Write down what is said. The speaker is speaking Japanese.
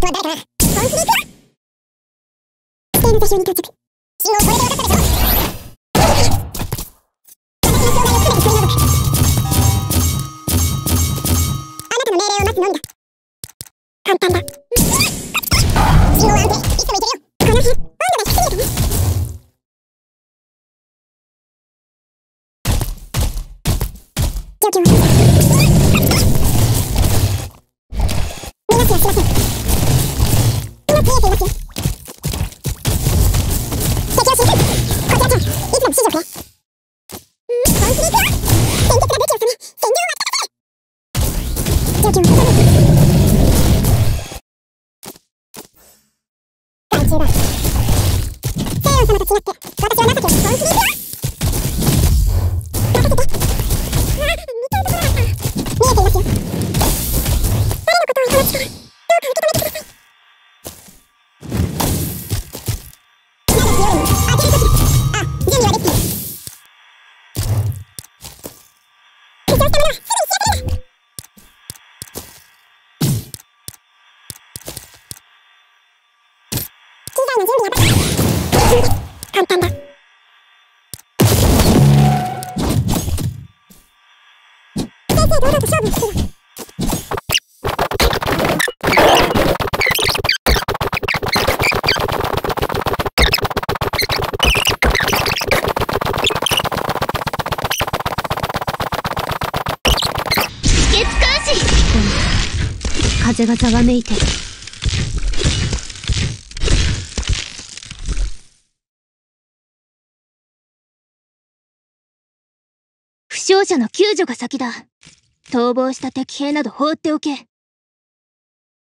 誰かなコンフリークステーム座標に到着信号これで分かったでしょ簡単だ信号安定いつもいけるよこの辺温度が低すぎるかな状況たせ状況を整え害虫だ西洋様と違っいいますよ誰のこ準備はバカ簡単だ。正々堂々と勝負をするよ月監視風がざわめいてる傷者の救助が先だ。逃亡した敵兵など放っておけ。